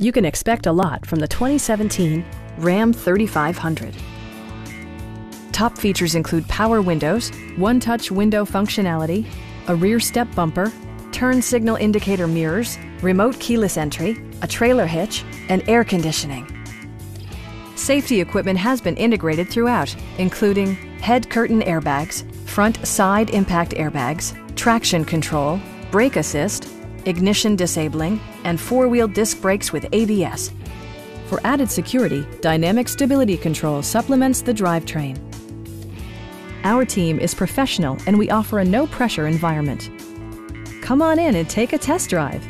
You can expect a lot from the 2017 Ram 3500. Top features include power windows, one-touch window functionality, a rear step bumper, turn signal indicator mirrors, remote keyless entry, a trailer hitch, and air conditioning. Safety equipment has been integrated throughout, including head curtain airbags, front side impact airbags, traction control, brake assist, ignition disabling, and four-wheel disc brakes with ABS. For added security, Dynamic Stability Control supplements the drivetrain. Our team is professional and we offer a no-pressure environment. Come on in and take a test drive.